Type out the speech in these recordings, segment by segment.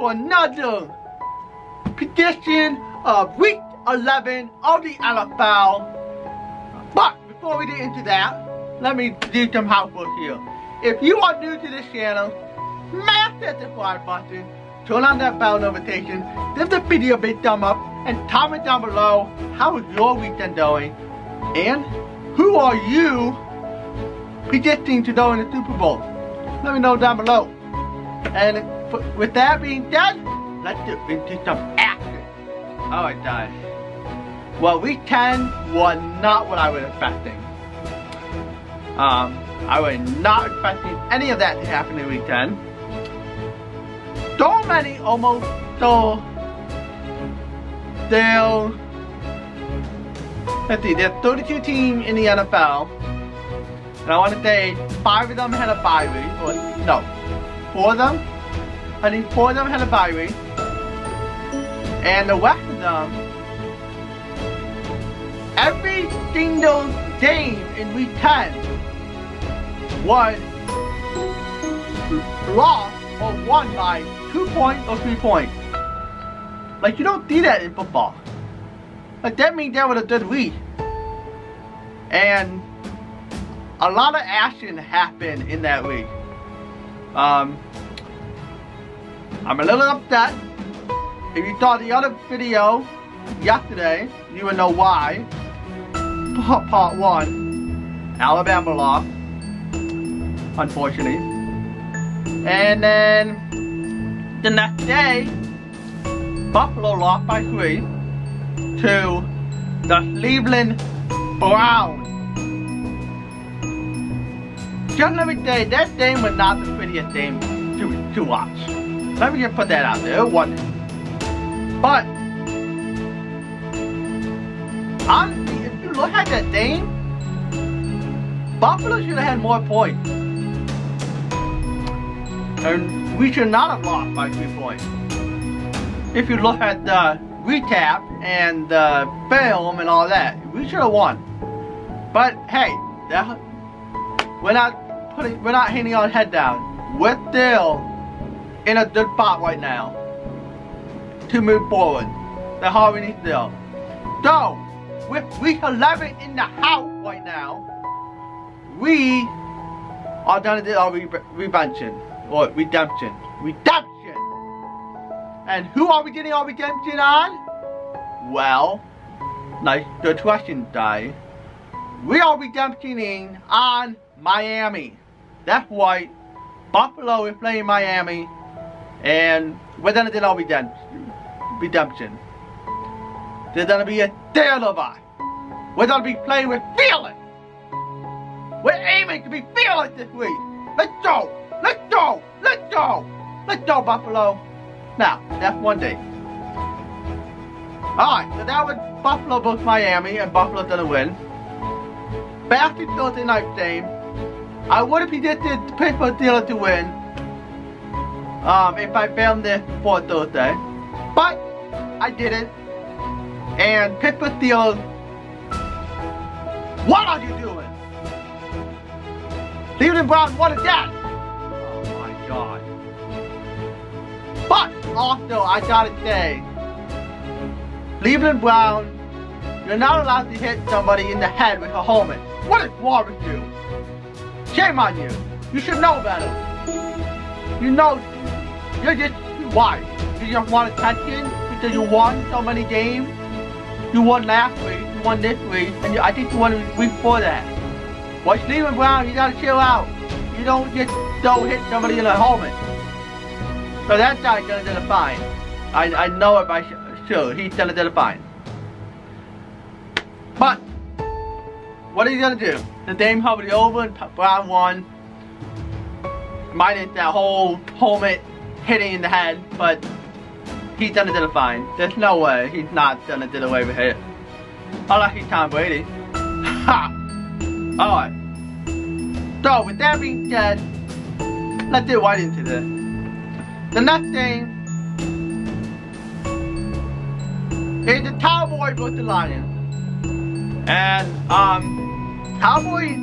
for another prediction of week 11 of the NFL. But before we get into that, let me do some housework here. If you are new to this channel, smash that subscribe button, turn on that bell notification, give the video a big thumb up, and comment down below how is your weekend going, and who are you predicting to go in the Super Bowl? Let me know down below. And with that being done, let's get into some action. Alright guys. Well, week 10 was not what I was expecting. Um, I was not expecting any of that to happen in week 10. So many almost so they'll let's see, there's 32 teams in the NFL. And I want to say five of them had a bye week. Or, no, four of them. I think four of them had a week. And the of them, every single game in week 10 was lost or won by two points or three points. Like you don't see that in football. Like that means that was a good week. And a lot of action happened in that week. Um, I'm a little upset. If you saw the other video yesterday, you would know why. Part one, Alabama lost, unfortunately. And then the next day, Buffalo lost by three to the Cleveland Browns. Just let me say, that game was not the prettiest game to, to watch. Let me just put that out there. It wasn't. But, honestly, if you look at that game, Buffalo should have had more points. And we should not have lost by three points. If you look at the recap and the film and all that, we should have won. But hey, that, we're not putting, we're not hitting our head down. We're still in a good spot right now to move forward. Need to do. So, with week 11 in the house right now, we are done with our re redemption. Or redemption. Redemption! And who are we getting our redemption on? Well, nice good question, Di. We are redemptioning on Miami. That's right. Buffalo is playing Miami. And we're gonna do our redemption. redemption. There's gonna be a deal of us. We're gonna be playing with feeling. We're aiming to be feeling this week. Let's go. Let's go. Let's go. Let's go, Buffalo. Now, that's one day. Alright, so that was Buffalo versus Miami, and Buffalo's gonna win. Back to Thursday night game. I would have predicted Pittsburgh Steelers to win. Um, if I filmed this before Thursday. But, I didn't. And Pittsburgh Steelers, what are you doing? Cleveland Brown, what is that? Oh my god. But, also, I gotta say, Cleveland Brown, you're not allowed to hit somebody in the head with a helmet. What is wrong with you? Shame on you. You should know better. You know, you're just, why? You just want attention because you won so many games? You won last week, you won this week, and you, I think you won the week before that. Well, Cleveland Brown, you gotta chill out. You don't just don't hit somebody in the helmet. So that guy's gonna get a fine. I, I know it by sure. He's gonna get a fine. But, what are you gonna do? The game probably over and Brown won. Minus that whole helmet hitting in the head, but he's gonna do fine. There's no way he's not gonna do away with it. Unless he's Tom Brady. Ha! Alright. So, with that being said, let's get right into this. The next thing is the Cowboy versus the Lions. And, um, Cowboys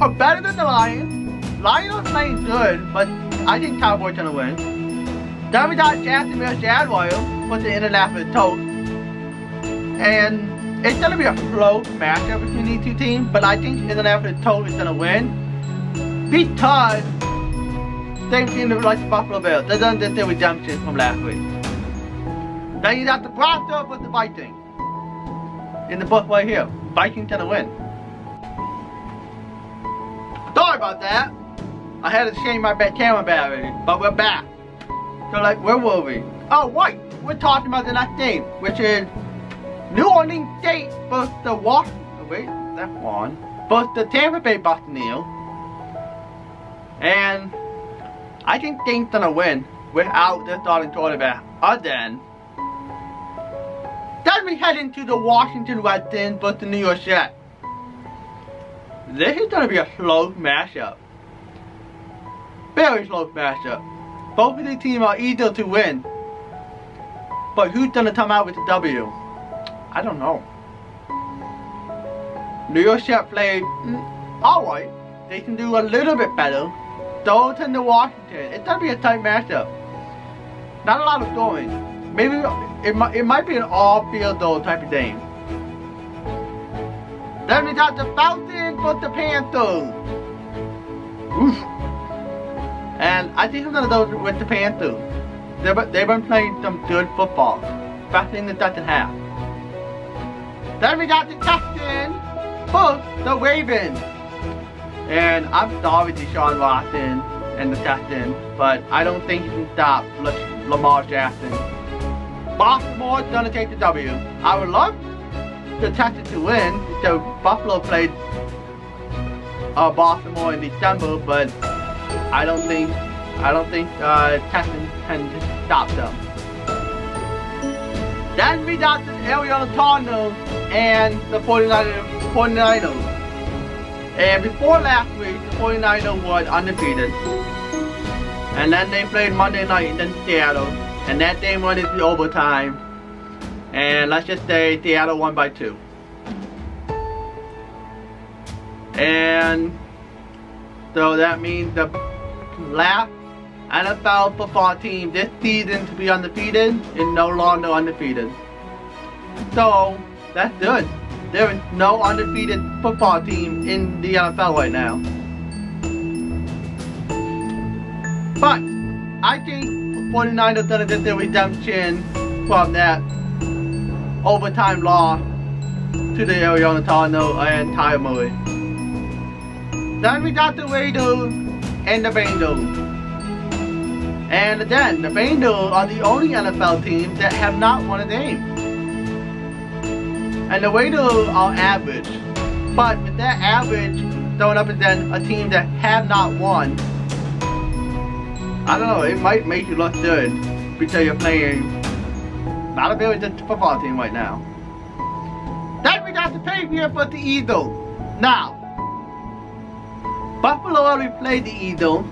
are better than the Lions. Lions are playing good, but I think Cowboys gonna win. Then we got Jacksonville Jaguars with the Indianapolis Colts. And it's gonna be a close matchup between these two teams, but I think Indianapolis Colts is gonna win because they seem to like the Buffalo Bills. They done this their redemption from last week. Then you got the Broncos with the Vikings. In the book right here. Vikings gonna win. Sorry about that. I had to change my camera battery, but we're back. So like, where were we? Oh, right. We're talking about the next game, which is New Orleans Saints versus the Washington. Oh, wait, that's one. Versus the Tampa Bay Buccaneers. And I think things gonna win without the starting quarterback. Other than then we head into the Washington Redskins versus the New York Jets. This is gonna be a slow matchup. Very close matchup. Both of the teams are eager to win. But who's gonna come out with the W? I don't know. New York Jets played mm, alright. They can do a little bit better. In the Washington. It's gonna be a tight matchup. Not a lot of scoring. Maybe it might it might be an all field goal type of game. Then we got the Falcons for the Panthers. Oof. And I think I'm gonna go with the Panthers. They've, they've been playing some good football, especially in the second half. Then we got the captain for the Ravens. And I'm sorry Deshaun Watson and the captain, but I don't think you can stop Lamar Jackson. Baltimore's gonna take the W. I would love the Texans to win, so Buffalo played uh, Baltimore in December, but I don't think I don't think uh, Texans can stop them. Then we got the Arizona Cardinals and the 49ers. 49ers. And before last week, the 49ers were undefeated. And then they played Monday night in Seattle. And that game went into overtime. And let's just say Seattle won by two. And so that means the last NFL football team this season to be undefeated is no longer undefeated. So that's good. There is no undefeated football team in the NFL right now. But I think 49ers gonna get their redemption from that overtime loss to the Arizona Cardinals and Kyler Murray. Then we got the Raiders and the Bengals. And again, the Bengals are the only NFL team that have not won a game. And the Raiders are average. But with that average thrown up against a team that have not won, I don't know, it might make you look good because you're playing not a very good football team right now. Then we got the Patriots for the Eagles. Now, Buffalo already played the Eagles,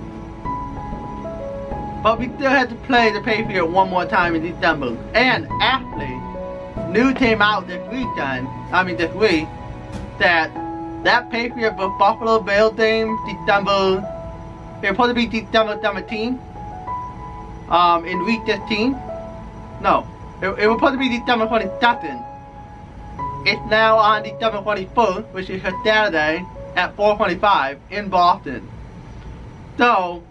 but we still had to play the Patriots one more time in December. And actually, news came out this weekend, I mean this week, that that Patriot for Buffalo Bills game, December, it was supposed to be December 17th, um, in week 15. No, it, it was supposed to be December 22nd. It's now on December 21st, which is a Saturday at 4.25 in Boston. So,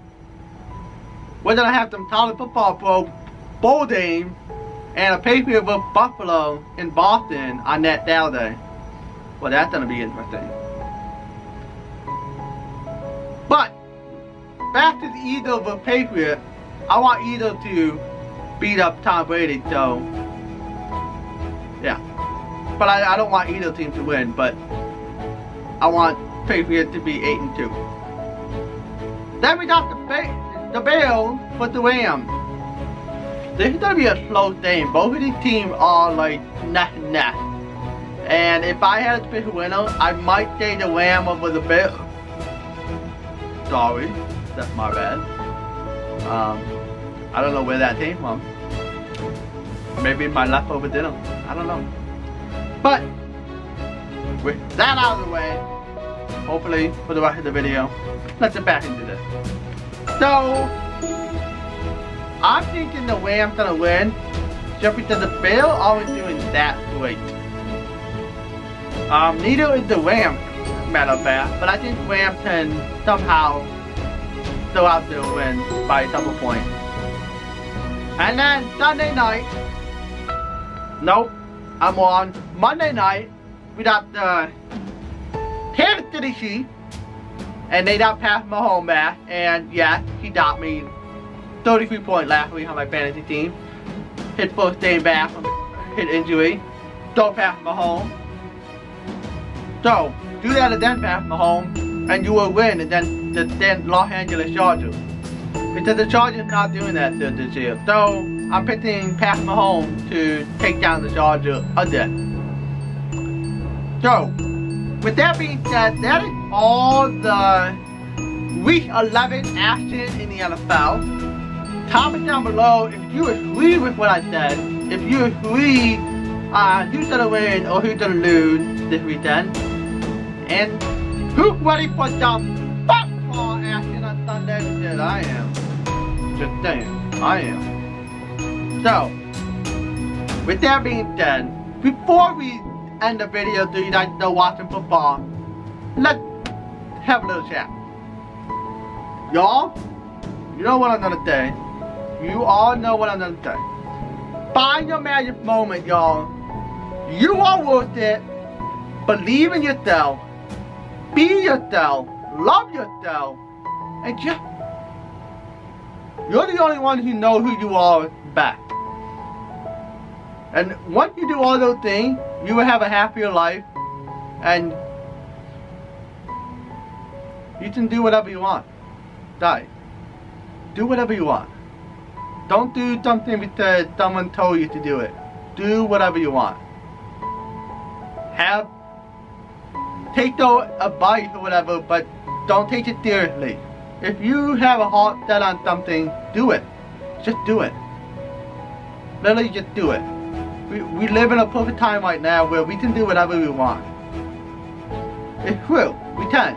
we're going to have some college football pro bowl game and a Patriot with Buffalo in Boston on that Saturday. Well, that's going to be interesting. But, back to the Eagles of Patriot, I want Edo to beat up Tom Brady, so yeah. But I, I don't want either team to win, but I want Patriots to be 8 and 2. Then we got the ba the Bills for the Rams. This is gonna be a slow game. Both of these teams are like and neck. And if I had to pick a winner, I might say the Ram over the Bills. Sorry, that's my bad. Um, I don't know where that came from. Maybe my leftover dinner. I don't know. But with that out of the way, hopefully for the rest of the video, let's get back into this. So I'm thinking the way I'm gonna win just because the Bill always doing that great. Um, neither is the Rams, matter of fact, but I think Rams can somehow still out there win by a double point. And then Sunday night, nope, I'm on Monday night. We got the City Chiefs, and they got Pat Mahomes back, and yeah, he got me 33 points last week on my fantasy team. His first day back from his injury. Don't pass Mahomes. So, do that again, pass Mahomes, and you will win, and then the then Los Angeles Chargers. Because the Chargers not doing that this year. So, I'm picking Pat Mahomes to take down the Chargers again. So, with that being said, that is all the Week 11 action in the NFL. Comment down below if you agree with what I said. If you agree uh, who's gonna win or who's gonna lose this weekend. And who's ready for some football action on Sunday? Because I am. Just saying, I am. So, with that being said, before we end the video so you guys know watching football. Let's have a little chat. Y'all, you know what I'm gonna say. You all know what I'm gonna say. Find your magic moment, y'all. You are worth it. Believe in yourself. Be yourself. Love yourself. And just, you're the only one who knows who you are back. And once you do all those things, you will have a happier life and you can do whatever you want. Die. Do whatever you want. Don't do something because someone told you to do it. Do whatever you want. Have take the advice or whatever, but don't take it seriously. If you have a heart set on something, do it. Just do it. Literally just do it. We, we live in a perfect time right now where we can do whatever we want. It's true, we can.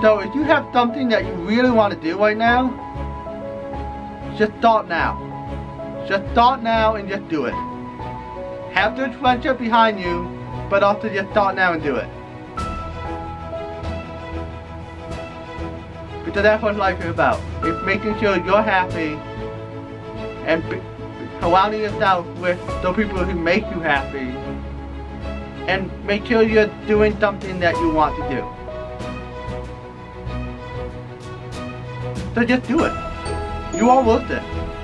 So if you have something that you really want to do right now, just start now. Just start now and just do it. Have the friendship behind you, but also just start now and do it. Because that's what life is about. It's making sure you're happy and surrounding yourself with the people who make you happy and make sure you're doing something that you want to do. So just do it. You are worth it.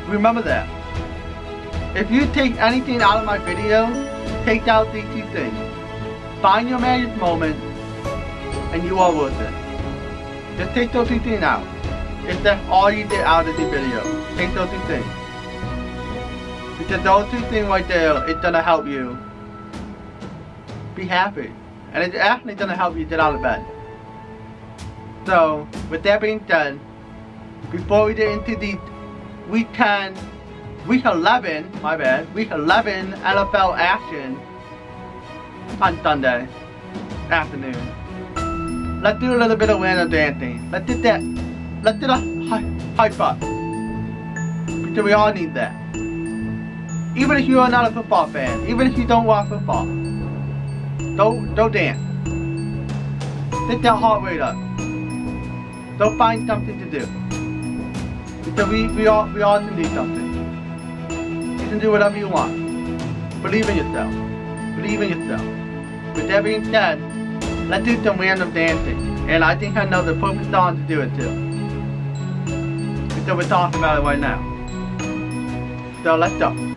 Remember that. If you take anything out of my video, take out these two things. Find your magic moment and you are worth it. Just take those two things out. If that's all you did out of the video, take those two things. Because those two things right there, it's gonna help you be happy. And it's actually gonna help you get out of bed. So, with that being said, before we get into the week 10, week 11, my bad, week 11 NFL action on Sunday afternoon, let's do a little bit of random dancing. Let's do that. Let's do the hype up. Because we all need that. Even if you are not a football fan, even if you don't watch football, don't don't dance. Get that heart rate up. Don't find something to do. Because we, we all we all can do something. You can do whatever you want. Believe in yourself. Believe in yourself. With that being said, let's do some random dancing. And I think I know the perfect song to do it to. Because we're talking about it right now. So let's go.